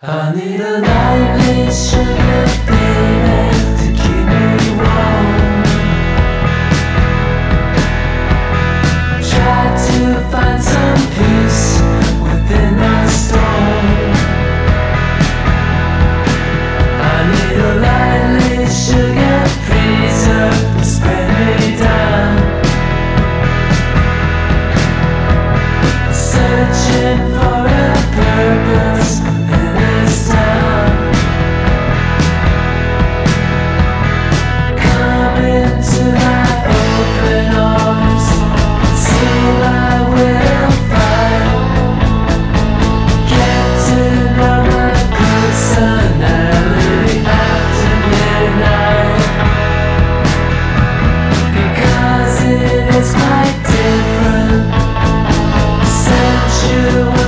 Sugar baby you.